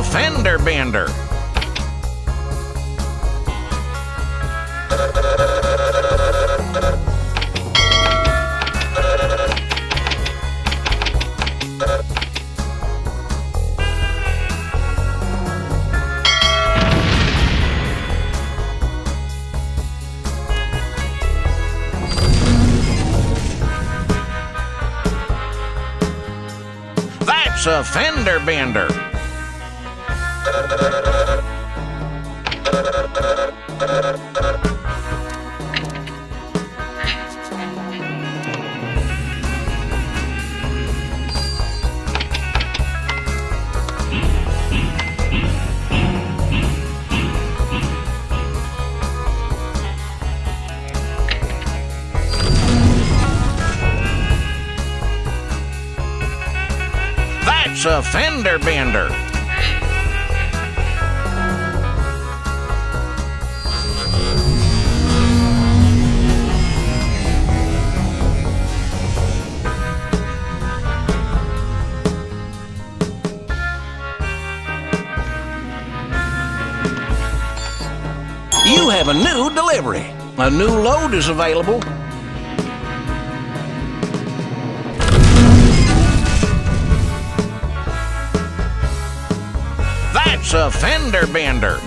A fender bender. That's a fender bender. That's a fender bender. Have a new delivery. A new load is available. That's a fender bender.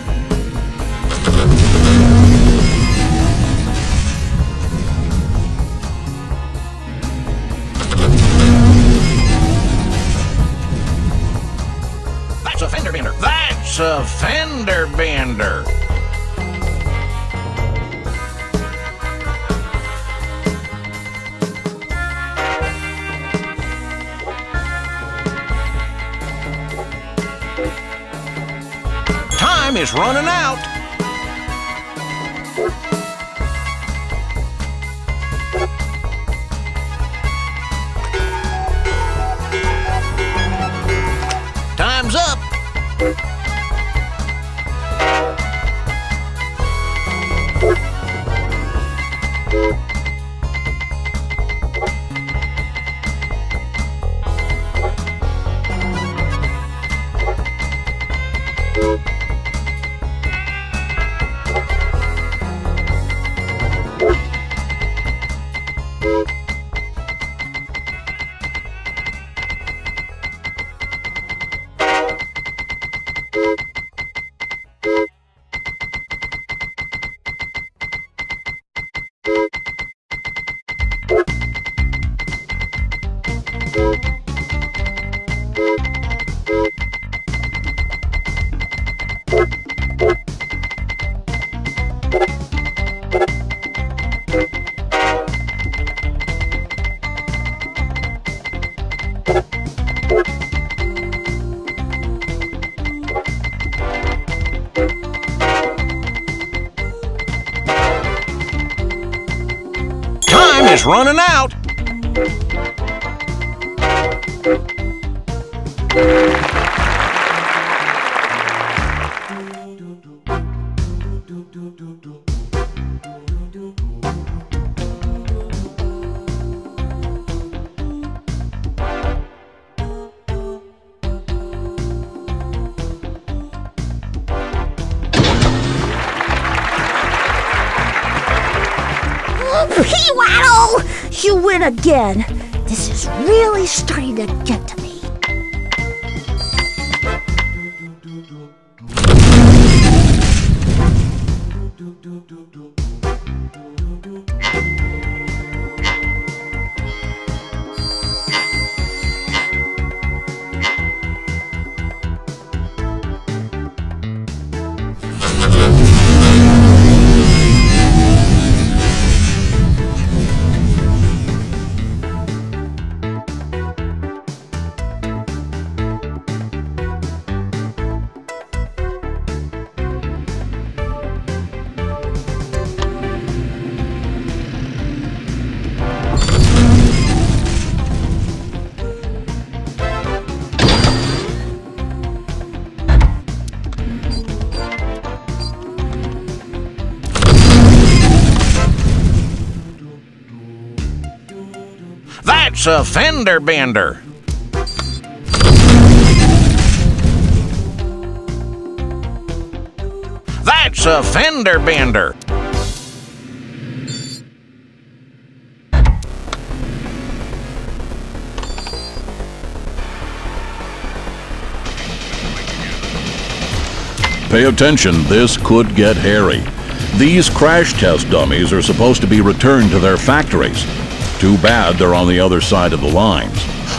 That's a fender bender. That's a fender bender. Is running out. You win again. This is really starting to get to That's a fender bender. That's a fender bender. Pay attention, this could get hairy. These crash test dummies are supposed to be returned to their factories. Too bad they're on the other side of the lines.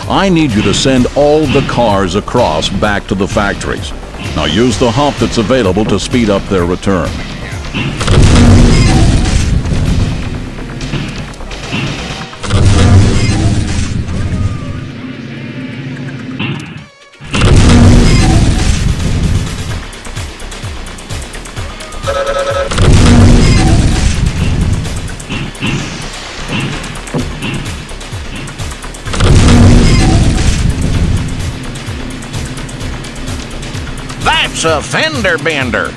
I need you to send all the cars across back to the factories. Now use the hump that's available to speed up their return. That's a fender bender.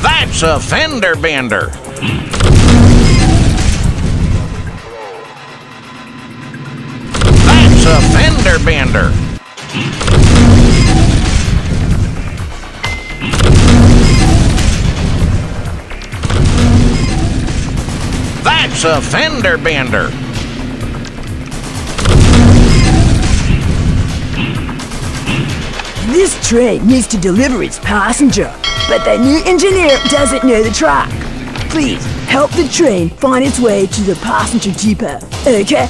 That's a fender bender. That's a fender bender. That's a fender bender. This train needs to deliver its passenger, but the new engineer doesn't know the track. Please help the train find its way to the passenger depot, okay?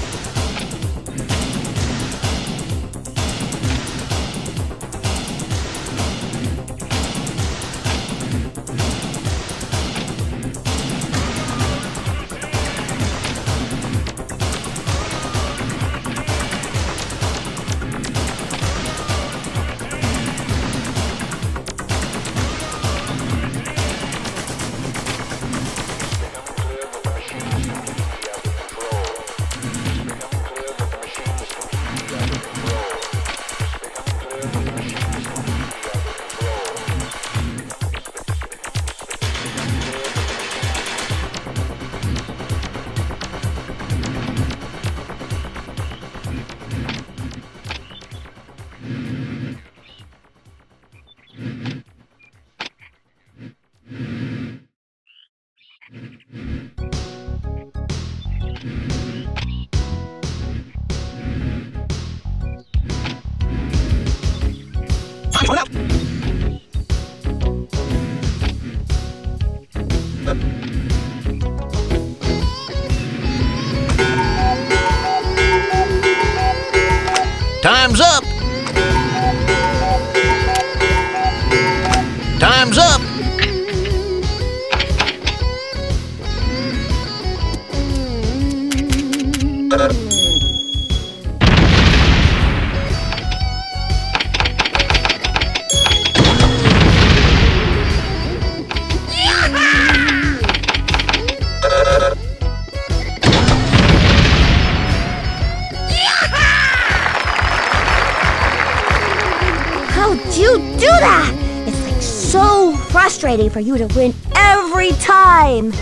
You do that? It's like so frustrating for you to win every time.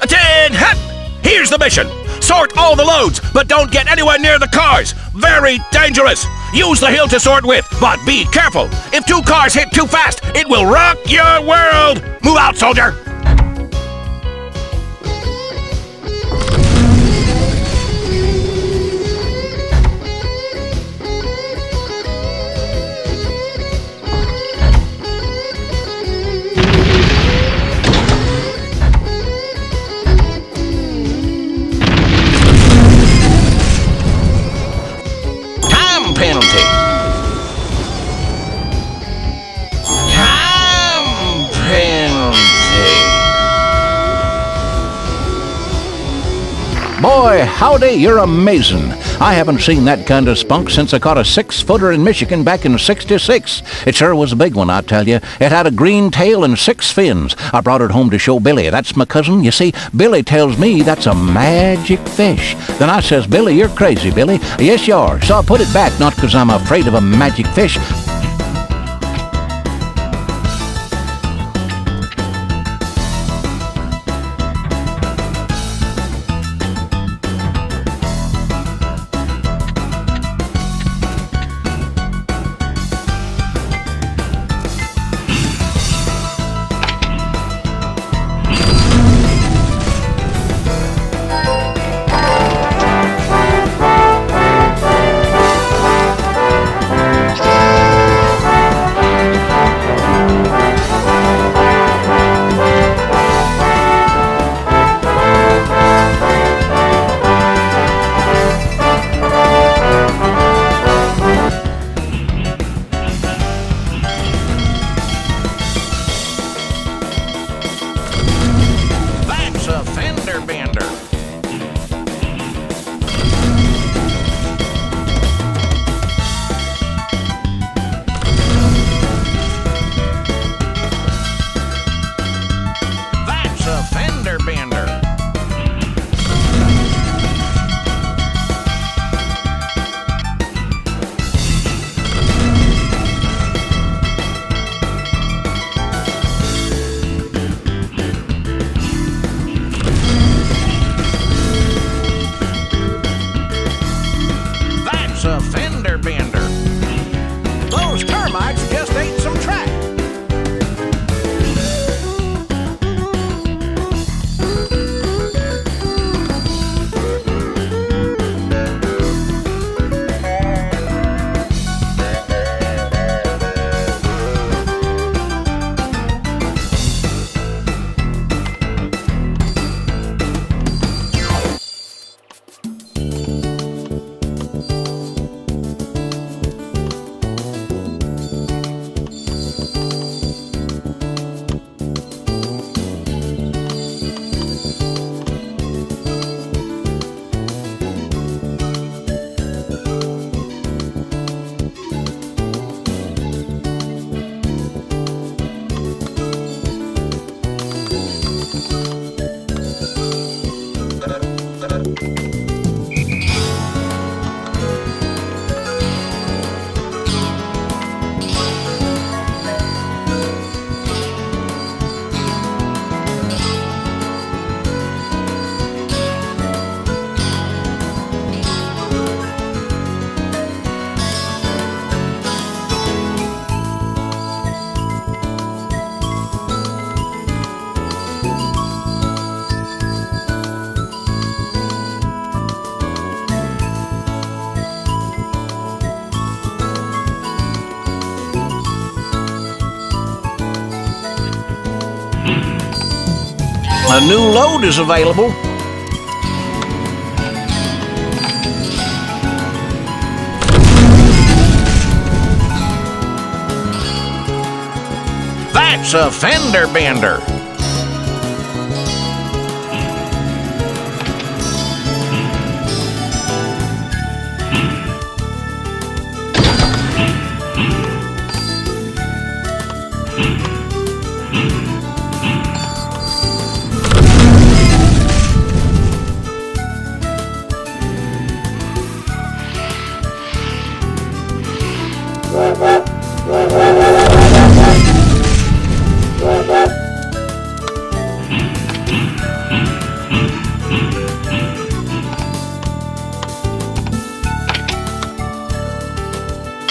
Attend! Hut! Here's the mission. Sort all the loads, but don't get anywhere near the cars. Very dangerous. Use the hill to sort with, but be careful. If two cars hit too fast, it will rock your world. Move out, soldier. Howdy, you're amazing. I haven't seen that kind of spunk since I caught a six-footer in Michigan back in 66. It sure was a big one, I tell you. It had a green tail and six fins. I brought it home to show Billy. That's my cousin. You see, Billy tells me that's a magic fish. Then I says, Billy, you're crazy, Billy. Yes, you are. So I put it back, not because I'm afraid of a magic fish, That's is available. That's a fender bender.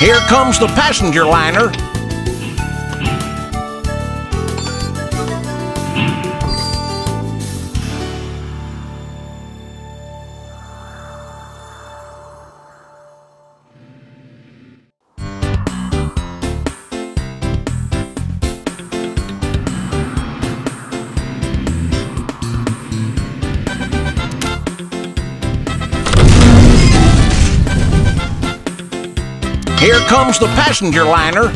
Here comes the passenger liner. Here comes the passenger liner.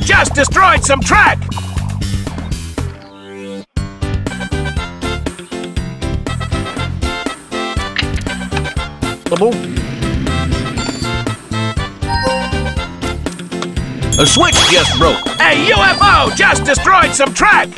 Just destroyed some track! A switch just broke. A UFO just destroyed some track!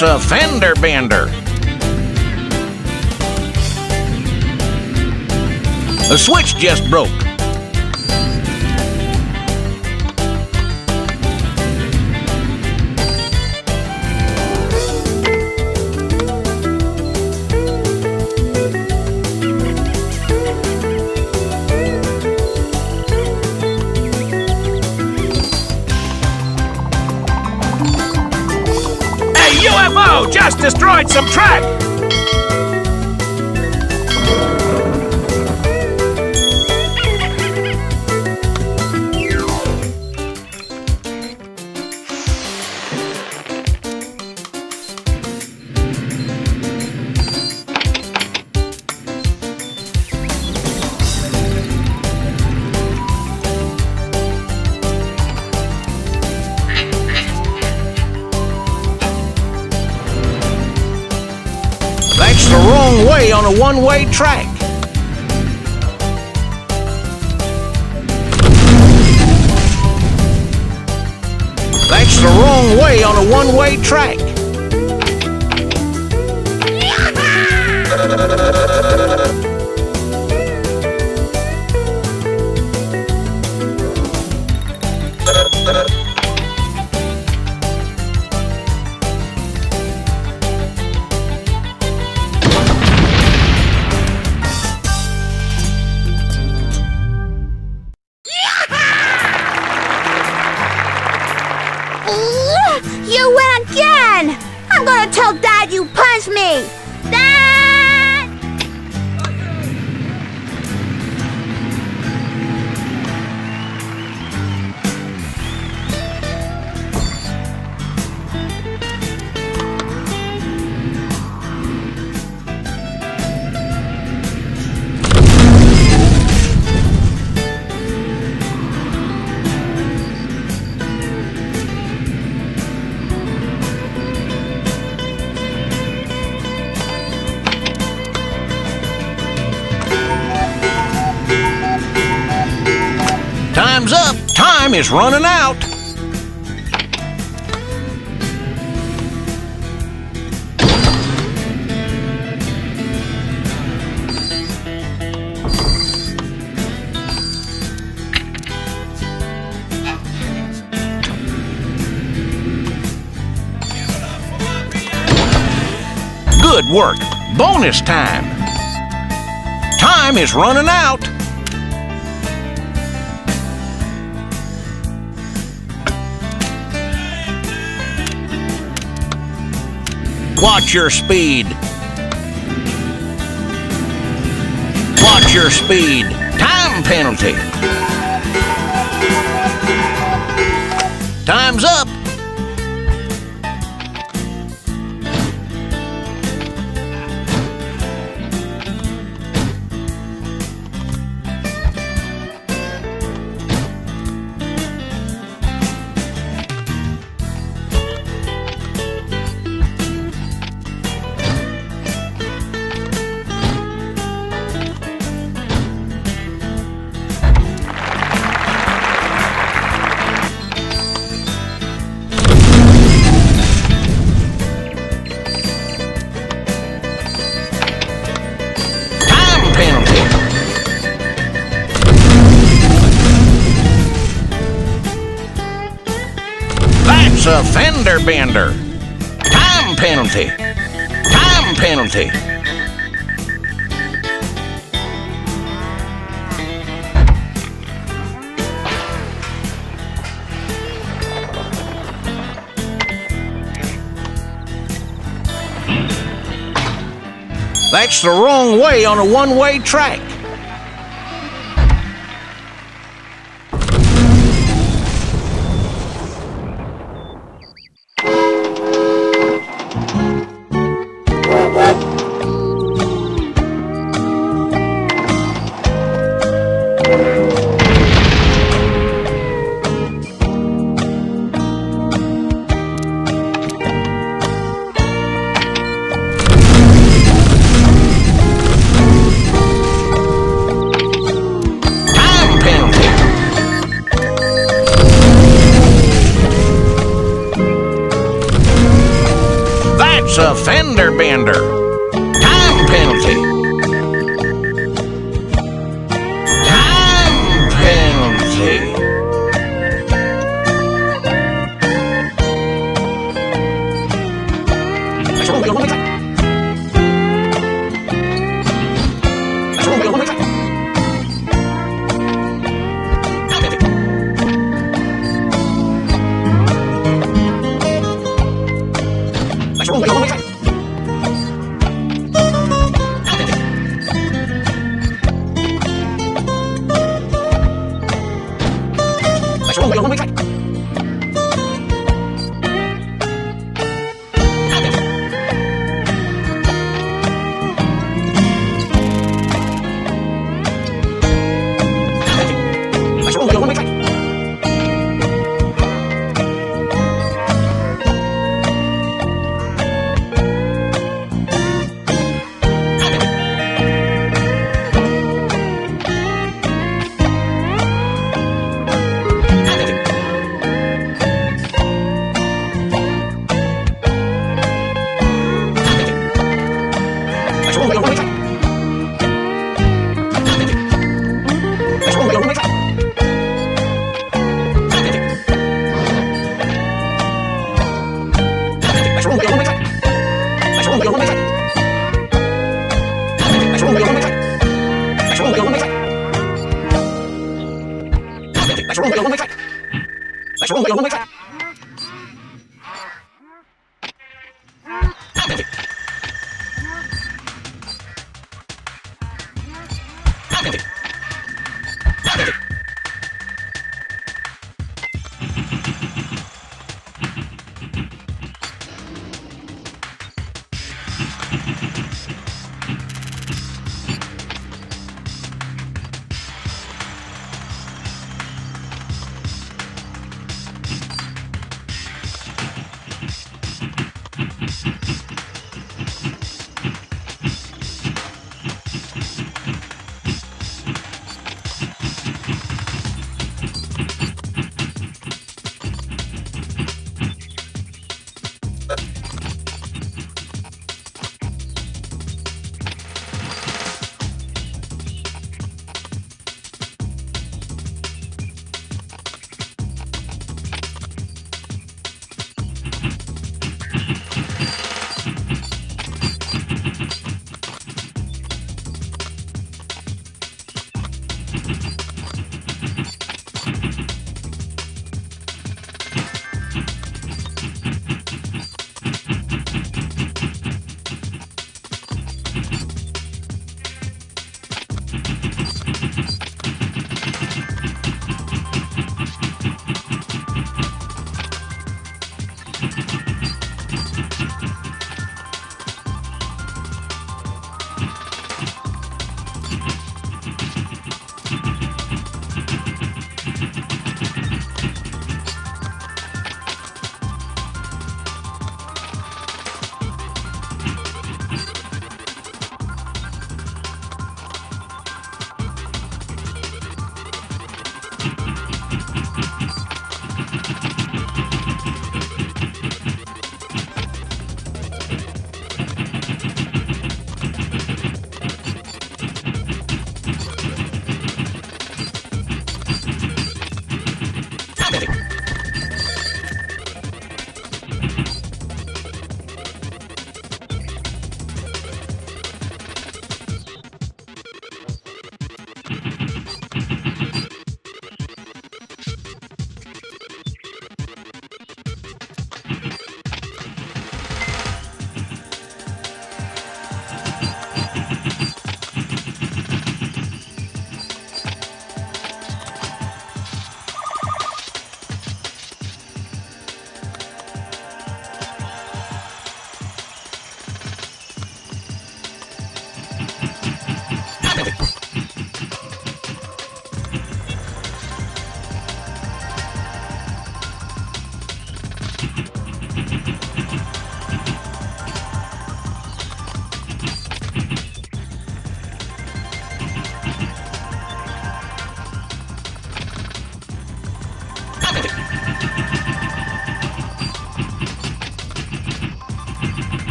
That's a fender bender. A switch just broke. Just destroyed some track! A one-way track. That's the wrong way on a one-way track. Time is running out. Good work. Bonus time. Time is running out. Watch your speed. Watch your speed. Time penalty. Time's up. Bender. Time penalty. Time penalty. That's the wrong way on a one-way track. That's a fender bender. Time penalty.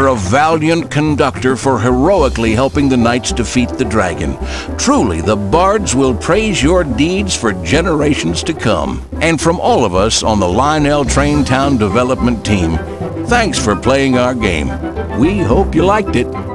You're a valiant conductor for heroically helping the knights defeat the dragon. Truly, the bards will praise your deeds for generations to come. And from all of us on the Lionel Train Town Development Team, thanks for playing our game. We hope you liked it.